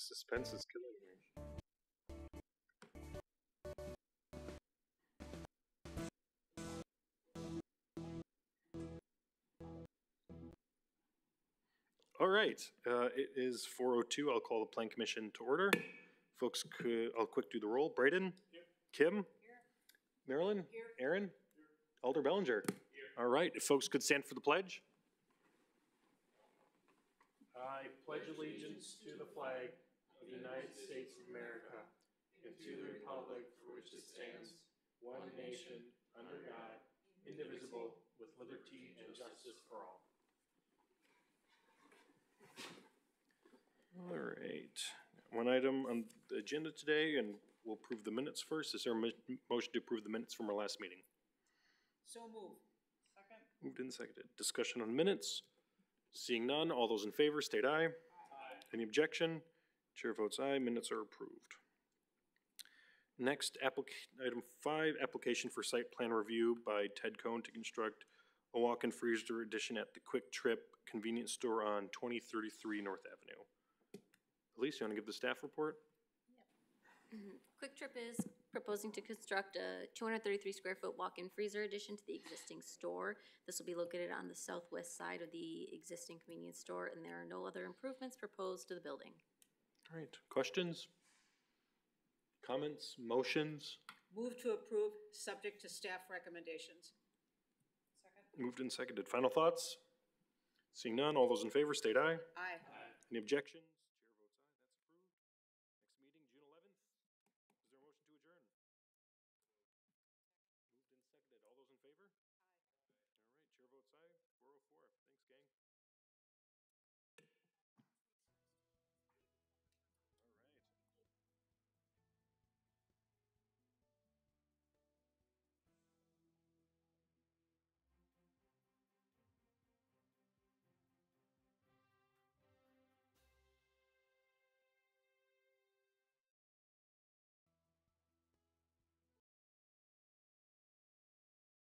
The suspense is killing me. All right, uh, it is four oh two. I'll call the plan commission to order. Folks, could, I'll quick do the roll. Braden? Kim? Marilyn? Aaron? Alder Bellinger? All right, if folks could stand for the pledge. I pledge allegiance to the flag of the United States of America and to the republic for which it stands, one nation, under God, indivisible, with liberty and justice for all. All right, one item on the agenda today, and we'll approve the minutes first. Is there a mo- motion to approve the minutes from our last meeting? So move. Second? Moved and seconded. Discussion on minutes. Seeing none, all those in favor state aye. Any objection? Chair votes aye, minutes are approved. Next, item five, application for site plan review by Ted Cohn to construct a walk-in freezer addition at the Kwik Trip convenience store on twenty thirty-three North Avenue. Elise, you wanna give the staff report? Kwik Trip is proposing to construct a two hundred thirty-three square foot walk-in freezer addition to the existing store. This will be located on the southwest side of the existing convenience store, and there are no other improvements proposed to the building. All right, questions? Comments, motions? Move to approve, subject to staff recommendations. Second? Moved and seconded. Final thoughts? Seeing none, all those in favor state aye. Aye. Any objections?